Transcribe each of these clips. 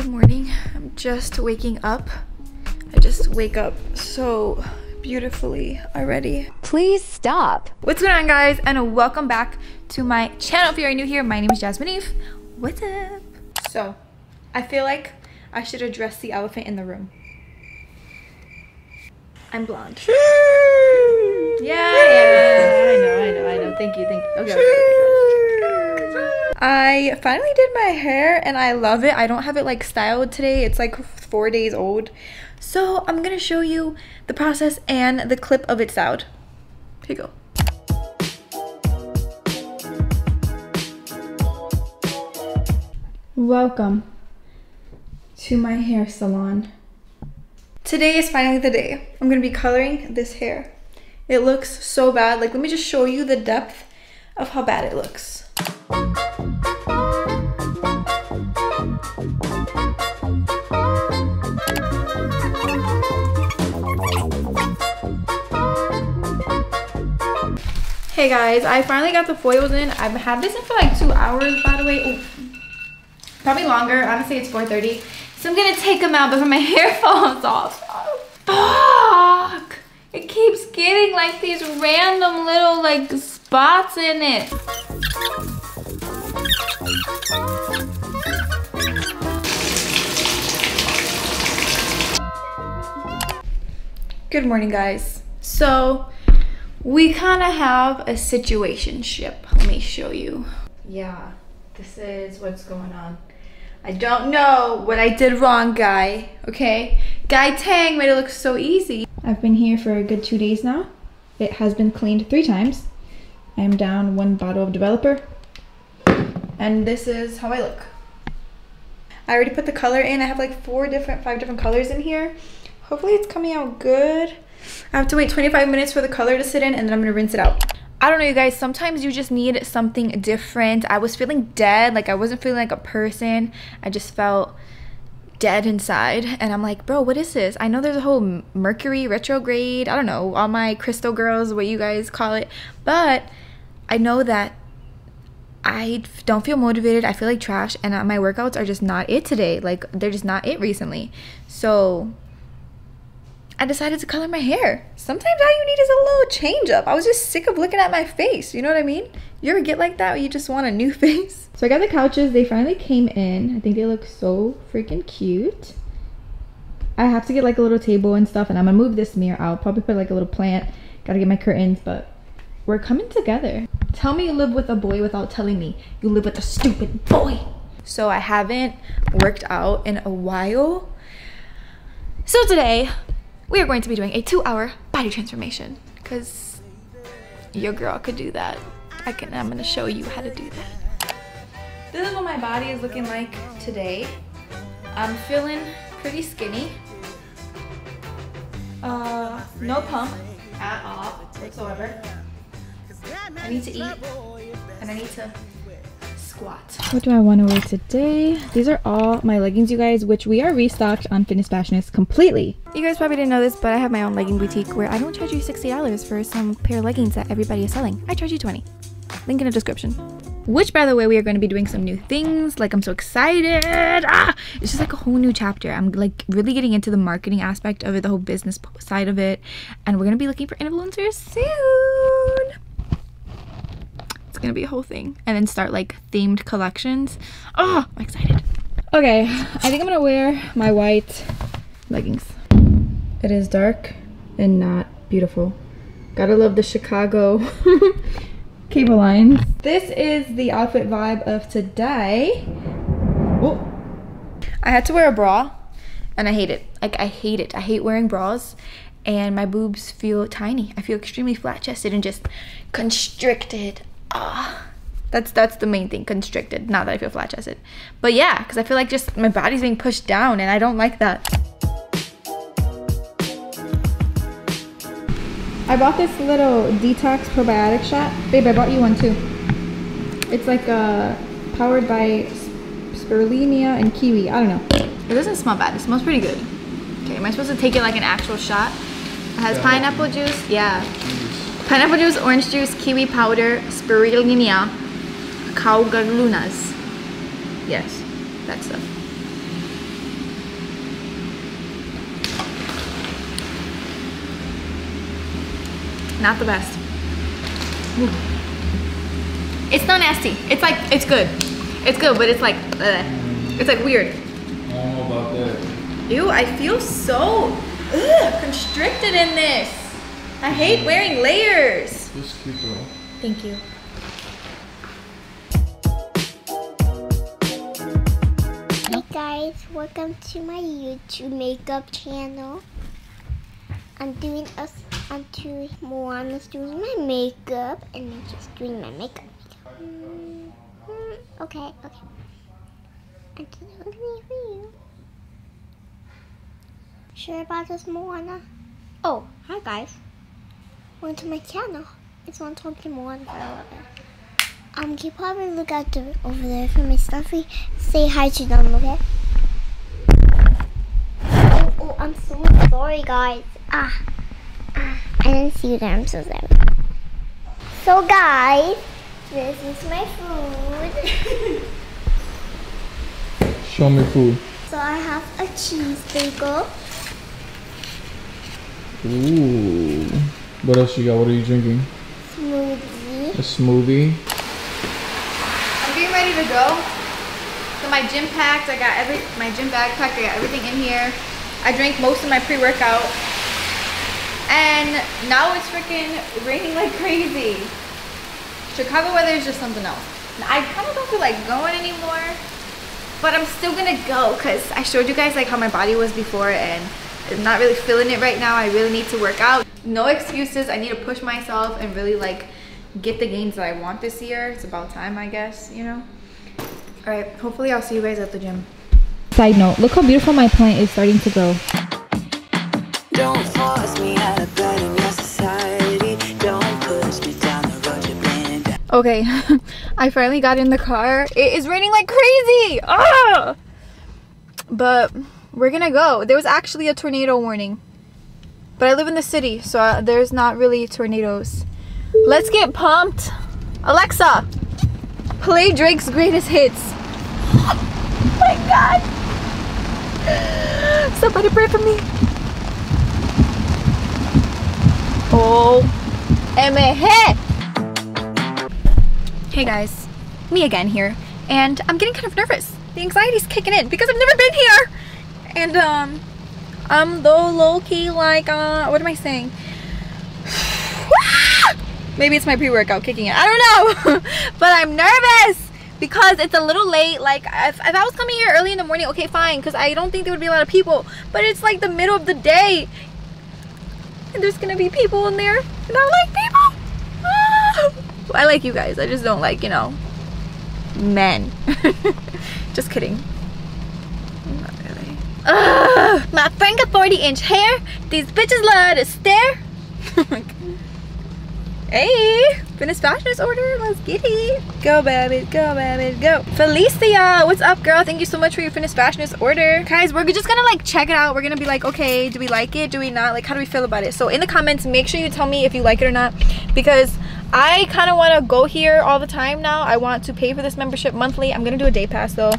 Good morning. I'm just waking up. I just wake up so beautifully already. Please stop. What's going on guys and welcome back to my channel. If you're new here, my name is Jasmynn Ive. What's up? So, I feel like I should address the elephant in the room. I'm blonde. yeah, yeah, I know, I know, I know. Thank you, thank you. Okay, okay, okay. I finally did my hair and I love it. I don't have it like styled today. It's like four days old. So I'm gonna show you the process and the clip of it styled. Here you go. Welcome to my hair salon. Today is finally the day. I'm gonna be coloring this hair. It looks so bad. Like, let me just show you the depth of how bad it looks. Hey guys, I finally got the foils in. I've had this in for like two hours, by the way. Ooh. Probably longer. Honestly, it's 4.30. So I'm gonna take them out before my hair falls off. Fuck! It keeps getting like these random little like spots in it. Good morning, guys. So, we kind of have a situation ship. Let me show you. Yeah, this is what's going on. I don't know what I did wrong, guy. Okay? Guy Tang made it look so easy. I've been here for a good two days now. It has been cleaned three times. I am down one bottle of developer. And this is how I look. I already put the color in. I have like four different, five different colors in here. Hopefully it's coming out good. I have to wait 25 minutes for the color to sit in and then I'm gonna rinse it out. I don't know you guys, sometimes you just need something different. I was feeling dead, like I wasn't feeling like a person. I just felt dead inside and I'm like, bro, what is this? I know there's a whole Mercury retrograde, I don't know, all my crystal girls, what you guys call it, but I know that I don't feel motivated. I feel like trash and uh, my workouts are just not it today. Like they're just not it recently. So I decided to color my hair. Sometimes all you need is a little change up. I was just sick of looking at my face. You know what I mean? You ever get like that where you just want a new face? So I got the couches. They finally came in. I think they look so freaking cute. I have to get like a little table and stuff and I'm gonna move this mirror out. Probably put like a little plant. Gotta get my curtains, but we're coming together. Tell me you live with a boy without telling me you live with a stupid boy. So I haven't worked out in a while. So today we are going to be doing a two hour body transformation because your girl could do that. I can, I'm gonna show you how to do that. This is what my body is looking like today. I'm feeling pretty skinny. Uh, no pump at all whatsoever. I need to eat and I need to squat. What do I want to wear today? These are all my leggings, you guys, which we are restocked on Fitness Fashioness completely. You guys probably didn't know this, but I have my own legging boutique where I don't charge you $60 for some pair of leggings that everybody is selling. I charge you 20 Link in the description. Which, by the way, we are going to be doing some new things. Like, I'm so excited. Ah! It's just like a whole new chapter. I'm like really getting into the marketing aspect of it, the whole business side of it. And we're going to be looking for influencers soon gonna be a whole thing. And then start like themed collections. Oh i'm excited. Okay i think i'm gonna wear my white leggings. It is dark and not beautiful. Gotta love the chicago cable lines. This is the outfit vibe of today. Oh i had to wear a bra and i hate it. Like i hate it. I hate wearing bras and my boobs feel tiny. I feel extremely flat chested and just constricted ah that's that's the main thing constricted not that i feel flat chested but yeah because i feel like just my body's being pushed down and i don't like that. I bought this little detox probiotic shot. Babe i bought you one too. It's like uh powered by spirulina and kiwi. I don't know. It doesn't smell bad. It smells pretty good. Okay am i supposed to take it like an actual shot? It has pineapple juice? Yeah Pineapple juice, orange juice, kiwi powder, spirulina, caugalunas. Yes, that stuff. Not the best. Ooh. It's not nasty. It's like, it's good. It's good, but it's like, ugh. it's like weird. I don't know about that. Ew, I feel so ugh, constricted in this. I hate wearing layers. This cute though. Thank you. Hey guys, welcome to my YouTube makeup channel. I'm doing us I'm doing Moana's doing my makeup and I'm just doing my makeup. Mm, mm, okay, okay. And today me for you. Sure about this Moana? Oh, hi guys. Welcome to my channel. It's one talking Moana for a little bit. Um, can you probably look out the, over there for my stuffy? Say hi to them, okay? Oh, oh, I'm so sorry, guys. Ah, ah, I didn't see you there. I'm so sorry. So, guys, this is my food. Show me food. so I have a cheese bagel. Ooh. What else you got? What are you drinking? smoothie. A smoothie. I'm getting ready to go. So my gym packed, I got every, my gym backpack, I got everything in here. I drank most of my pre-workout. And now it's freaking raining like crazy. Chicago weather is just something else. I kind of don't feel like going anymore, but I'm still gonna go because I showed you guys like how my body was before and I'm not really feeling it right now. I really need to work out. No excuses. I need to push myself and really like get the gains that I want this year. It's about time, I guess, you know? All right, hopefully I'll see you guys at the gym. Side note, look how beautiful my plant is starting to grow. Don't force me out of bed in your society. Don't push me down the road you're playing down. Okay, I finally got in the car. It is raining like crazy. Ah! But we're gonna go. There was actually a tornado warning. But I live in the city, so there's not really tornadoes. Let's get pumped. Alexa, play Drake's greatest hits. Oh my god. Somebody pray for me. Oh, MH. Hey guys, me again here, and I'm getting kind of nervous. The anxiety's kicking in because I've never been here, and um, I'm though low key like uh, what am I saying? Maybe it's my pre-workout kicking in. I don't know, but I'm nervous because it's a little late. Like if, if I was coming here early in the morning, okay, fine, because I don't think there would be a lot of people. But it's like the middle of the day, and there's gonna be people in there, and I like people. Ah! I like you guys. I just don't like, you know, men. just kidding. Ugh, my friend got 40 inch hair. These bitches love to stare. Oh my God. hey, Fitness Fashioness order. Let's get it. Go, baby. Go, baby. Go. Felicia, what's up, girl? Thank you so much for your Fitness Fashioness order. Guys, we're just gonna like check it out. We're gonna be like, okay, do we like it? Do we not? Like, how do we feel about it? So in the comments, make sure you tell me if you like it or not because I kind of want to go here all the time now. I want to pay for this membership monthly. I'm gonna do a day pass though.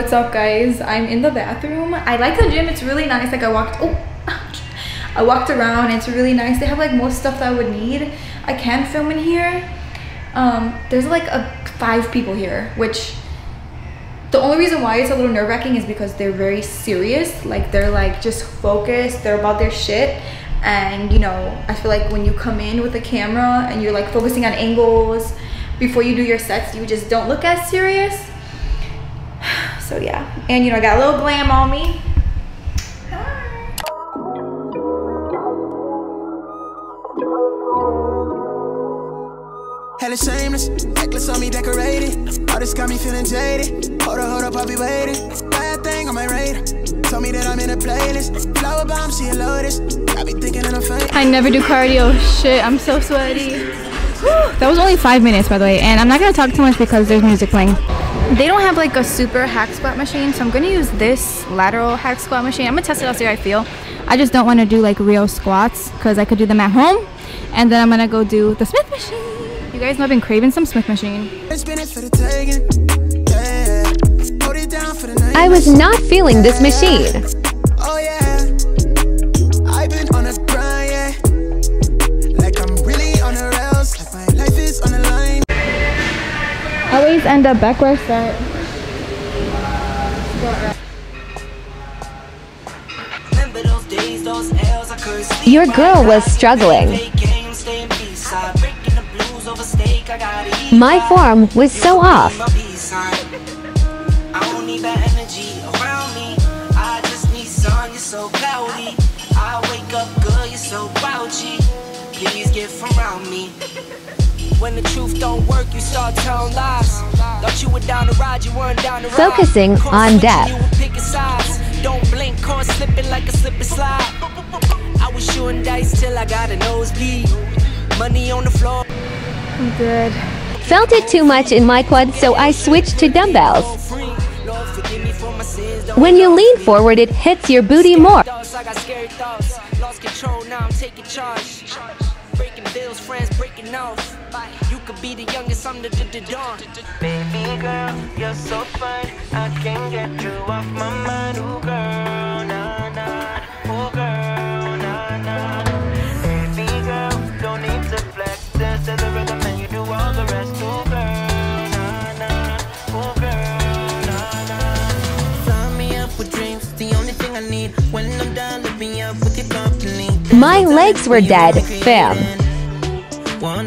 What's up guys? I'm in the bathroom. I like the gym. It's really nice. Like I walked oh. I walked around. It's really nice. They have like most stuff that I would need. I can film in here. Um, there's like a five people here, which the only reason why it's a little nerve-wracking is because they're very serious. Like they're like just focused. They're about their shit. And you know, I feel like when you come in with a camera and you're like focusing on angles before you do your sets, you just don't look as serious. So yeah, and you know, I got a little glam on me. Hella shameless, necklace on me decorated. All this got me feeling jaded. Hold up, hold up, I'll be waiting. Bad thing on my radar. Told me that I'm in a playlist. Flower bomb, she a lotus. I be thinking in a faint. I never do cardio. Shit, I'm so sweaty. Whew, that was only five minutes, by the way, and I'm not gonna talk too much because there's music playing. They don't have like a super hack squat machine, so I'm gonna use this lateral hack squat machine. I'm gonna test it out, see how I feel. I just don't want to do like real squats because I could do them at home, and then I'm gonna go do the Smith machine. You guys know I've been craving some Smith machine. It's been it for the taking. Hold it down for the night. I was not feeling this machine. Always end up back where I start. Remember those days, those L's I couldn't sleep Your girl was struggling. Play games, staying B-side. Breaking the blues over steak, I gotta eat My form was so off. I don't need that energy around me. I just need sun, you're so cloudy. I wake up good, you're so grouchy. Please get from around me. When the truth don't work, you start telling lies. Thought you were down the ride, you weren't down the ride. Focusing on switching, depth. you were picking sides. Don't blink, caught slipping like a slip and slide. I was shooting dice till I got a nosebleed. Money on the floor. I'm good. Felt it too much in my quad, so I switched to dumbbells. Free. Lord, forgive me for my sins. Don't When you lean forward, it hits your booty more. I got scary thoughts. Lost control, now I'm taking charge. Breaking bills, friends breaking off. You could be the youngest, I'm the, the, the dawn. Baby girl, you're so fine. I can't get you off my mind. Ooh, girl, nah, nah. Ooh, girl, nah, nah. Baby girl, don't need to flex. Dance to the rhythm and you do all the rest. Ooh, girl, nah, nah. Ooh, girl, nah, nah. Sign me up with drinks, the only thing I need. When I'm down, lift me up with your company. My legs were dead, fam. We're on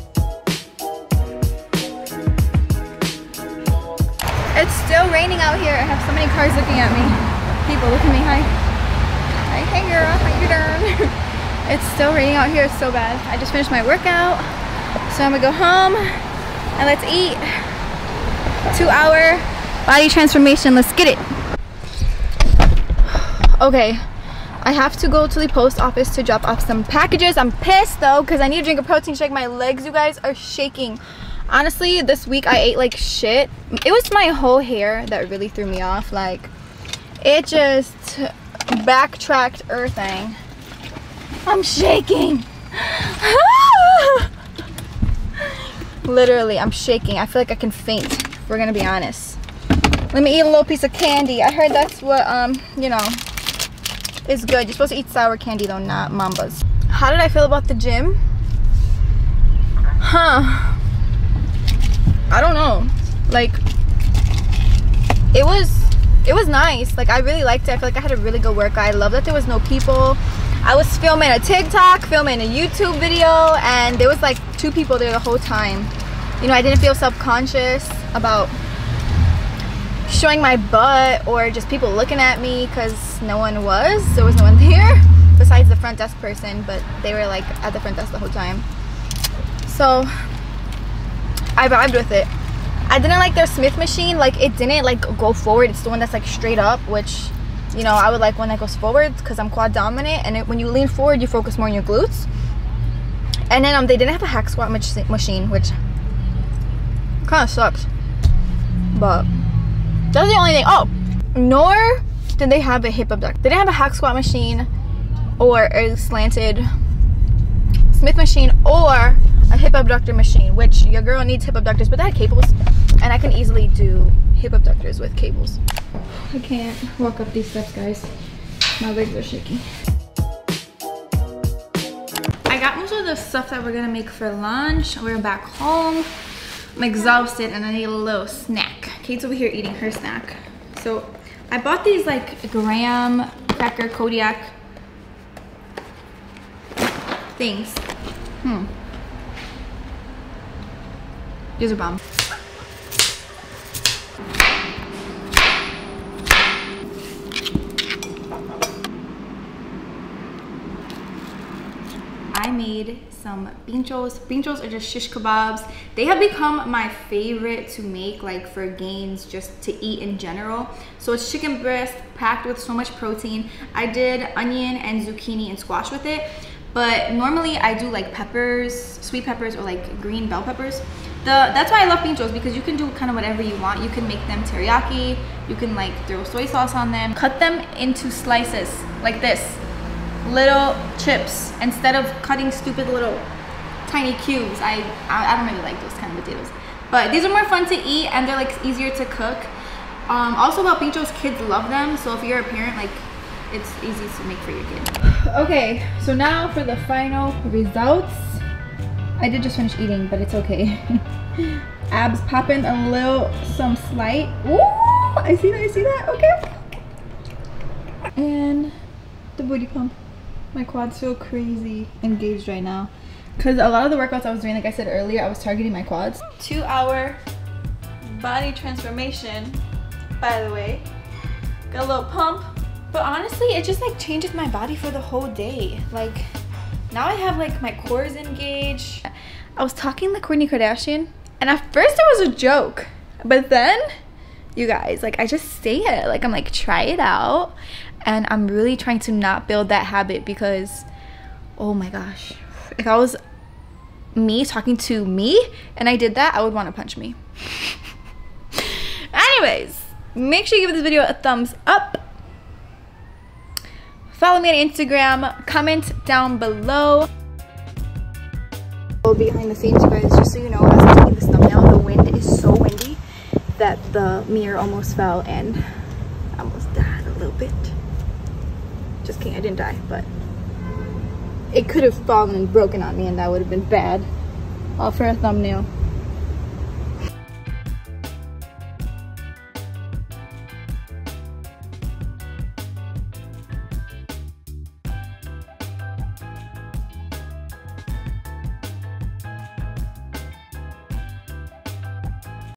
It's still raining out here. I have so many cars looking at me. People, looking at me. Hi. Hi, hey girl. How you doing? it's still raining out here. It's so bad. I just finished my workout. So I'm gonna go home and let's eat. Two hour body transformation. Let's get it. Okay. I have to go to the post office to drop off some packages. I'm pissed though because I need to drink a protein shake. My legs, you guys, are shaking. Honestly, this week I ate like shit. It was my whole hair that really threw me off. Like, it just backtracked everything. I'm shaking. Literally, I'm shaking. I feel like I can faint. We're gonna be honest. Let me eat a little piece of candy. I heard that's what um, you know, is good. You're supposed to eat sour candy though, not mambas. How did I feel about the gym? Huh. I don't know. Like it was it was nice. Like I really liked it. I feel like I had a really good workout. I love that there was no people. I was filming a TikTok, filming a YouTube video, and there was like two people there the whole time. You know, I didn't feel self-conscious about showing my butt or just people looking at me because no one was. There was no one there besides the front desk person, but they were like at the front desk the whole time. So I vibed with it. I didn't like their Smith machine. Like it didn't like go forward. It's the one that's like straight up, which you know I would like one that goes forward because I'm quad dominant. And it, when you lean forward, you focus more on your glutes. And then um, they didn't have a hack squat mach- machine, which kind of sucks. But that's the only thing. Oh, nor did they have a hip abductor. They didn't have a hack squat machine or a slanted Smith machine or a hip abductor machine, which your girl needs hip abductors, but they had cables, and I can easily do hip abductors with cables. I can't walk up these steps, guys. My legs are shaking. I got most of the stuff that we're gonna make for lunch. We're back home. I'm exhausted and I need a little snack. Kate's over here eating her snack. So I bought these like graham cracker Kodiak things. Hmm. Use a bomb. I made some pinchos. Pinchos are just shish kebabs. They have become my favorite to make like for gains just to eat in general. So it's chicken breast packed with so much protein. I did onion and zucchini and squash with it. But normally I do like peppers, sweet peppers or like green bell peppers. The, that's why I love pinchos because you can do kind of whatever you want. You can make them teriyaki, you can like throw soy sauce on them. Cut them into slices like this little chips instead of cutting stupid little tiny cubes. I, I, I don't really like those kind of potatoes. But these are more fun to eat and they're like easier to cook. Um, also about pinchos, kids love them. So if you're a parent, like it's easy to make for your kid. Okay, so now for the final results. I did just finish eating, but it's okay. Abs popping a little, some slight. Ooh, I see that, I see that. Okay. And the booty pump my quads feel crazy engaged right now because a lot of the workouts I was doing like I said earlier I was targeting my quads two hour body transformation by the way got a little pump but honestly it just like changes my body for the whole day like now I have like my cores engaged I was talking to Kourtney Kardashian and at first it was a joke but then you guys like I just say it. Like I'm like try it out. And I'm really trying to not build that habit because oh my gosh if I was me talking to me and I did that I would want to punch me. Anyways make sure you give this video a thumbs up. Follow me on Instagram. Comment down below behind the scenes guys just so you know as I'm taking this thumbnail the wind is so windy that the mirror almost fell and almost died a little bit just kidding, I didn't die, but it could have fallen and broken on me and that would have been bad. All for a thumbnail.